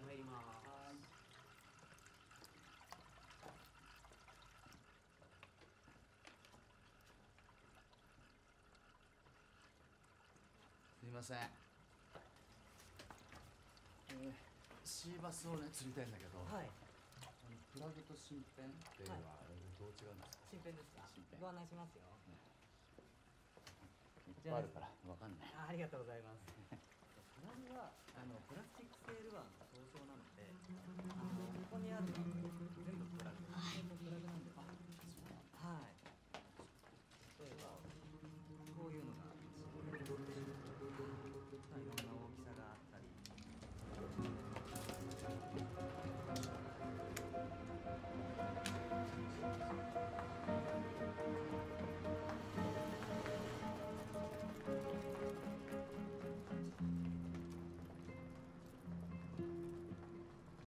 入ります。すいません。えー、シーバスをね釣りたいんだけど、はい。あのプラグと新編っていうのは、はいどう違うんですか？新編ですか？新編ご案内しますよ。ね。いっぱいあるからわかんない。あありがとうございます。プラグはあのプラス